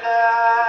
Brother.